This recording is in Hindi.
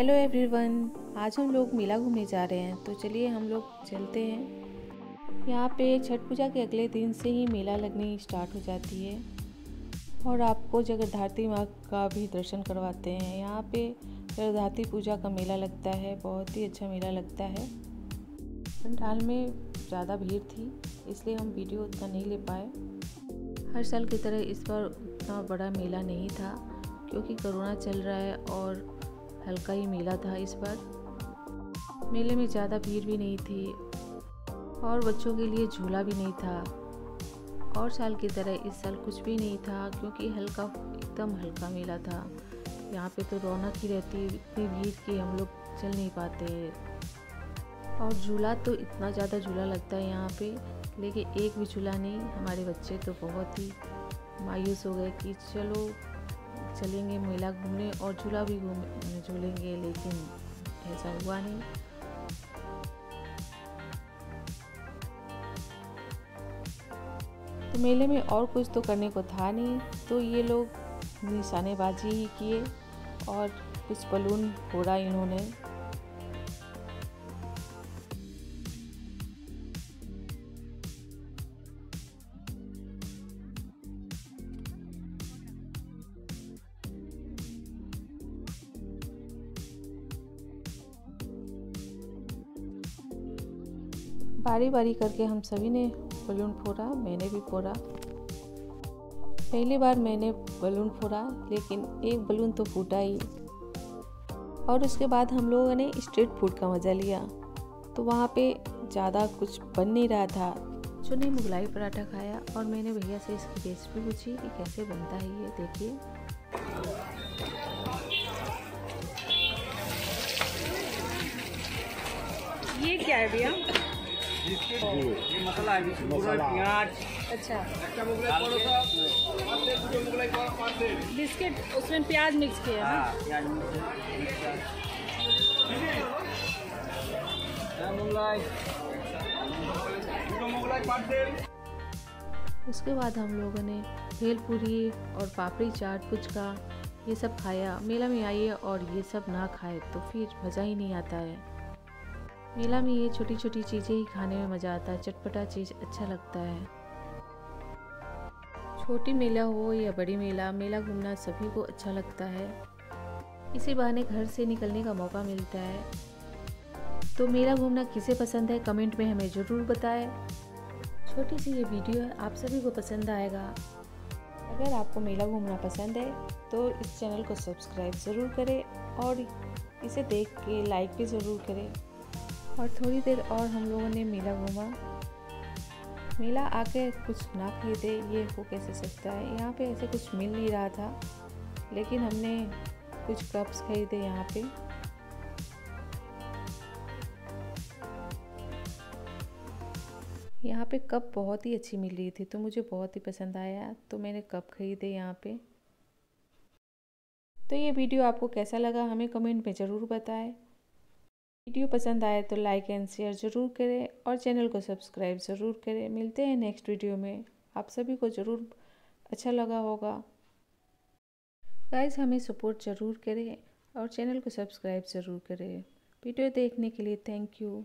हेलो एवरीवन आज हम लोग मेला घूमने जा रहे हैं तो चलिए हम लोग चलते हैं। यहाँ पे छठ पूजा के अगले दिन से ही मेला लगनी स्टार्ट हो जाती है। और आपको जगरधात्री माँ का भी दर्शन करवाते हैं। यहाँ पे जगरधात्री पूजा का मेला लगता है, बहुत ही अच्छा मेला लगता है। पंडाल में ज़्यादा भीड़ थी, इसलिए हम वीडियो उतना नहीं ले पाए। हर साल की तरह इस बार उतना बड़ा मेला नहीं था, क्योंकि कोरोना चल रहा है और हल्का ही मेला था इस बार। मेले में ज़्यादा भीड़ भी नहीं थी और बच्चों के लिए झूला भी नहीं था। और साल की तरह इस साल कुछ भी नहीं था क्योंकि हल्का, एकदम हल्का मेला था। यहाँ पे तो रौनक ही रहती, इतनी भीड़ कि हम लोग चल नहीं पाते। और झूला तो इतना ज़्यादा झूला लगता है यहाँ पे, लेकिन एक भी झूला नहीं, हमारे बच्चे तो बहुत ही मायूस हो गए कि चलो चलेंगे, मेला घूमने और झूला भी झूलेंगे, लेकिन ऐसा हुआ नहीं। तो मेले में और कुछ तो करने को था नहीं तो ये लोग निशानेबाजी ही किए और कुछ बलून फोड़ा इन्होंने। बारी बारी करके हम सभी ने बलून फोड़ा, मैंने भी फोड़ा। पहली बार मैंने बलून फोड़ा, लेकिन एक बलून तो फूटा ही। और उसके बाद हम लोगों ने स्ट्रीट फ़ूड का मज़ा लिया। तो वहाँ पे ज़्यादा कुछ बन नहीं रहा था। जो ने मुगलाई पराठा खाया और मैंने भैया से इसकी रेसिपी पूछी कि कैसे बनता है ये, देखिए। ये क्या है भैया? ये मसाला है मसाला। प्याज अच्छा बिस्किट उसमें प्याज मिक्स किया है। प्याज उसके बाद हम लोगों ने भेलपूरी और पापड़ी चाट पुचका ये सब खाया। मेला में आइए और ये सब ना खाए तो फिर मज़ा ही नहीं आता है। मेला में ये छोटी छोटी चीज़ें ही खाने में मज़ा आता है। चटपटा चीज़ अच्छा लगता है। छोटी मेला हो या बड़ी मेला मेला घूमना सभी को अच्छा लगता है। इसी बहाने घर से निकलने का मौका मिलता है। तो मेला घूमना किसे पसंद है, कमेंट में हमें ज़रूर बताएँ। छोटी सी ये वीडियो है, आप सभी को पसंद आएगा। अगर आपको मेला घूमना पसंद है तो इस चैनल को सब्सक्राइब ज़रूर करें और इसे देख के लाइक भी ज़रूर करें। और थोड़ी देर और हम लोगों ने मेला घूमा। मेला आके कुछ ना खरीदे ये हो कैसे सकता है? यहाँ पे ऐसे कुछ मिल नहीं रहा था, लेकिन हमने कुछ कप्स खरीदे यहाँ पे। यहाँ पे कप बहुत ही अच्छी मिल रही थी तो मुझे बहुत ही पसंद आया तो मैंने कप खरीदे यहाँ पे। तो ये वीडियो आपको कैसा लगा, हमें कमेंट में ज़रूर बताएँ। वीडियो पसंद आए तो लाइक एंड शेयर ज़रूर करें और चैनल को सब्सक्राइब ज़रूर करें। मिलते हैं नेक्स्ट वीडियो में। आप सभी को ज़रूर अच्छा लगा होगा। गाइज़ हमें सपोर्ट ज़रूर करें और चैनल को सब्सक्राइब ज़रूर करें। वीडियो देखने के लिए थैंक यू।